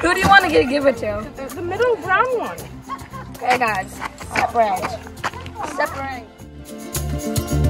Who do you want to get, give it to? The, the middle brown one. Okay, guys. Separate. Separate.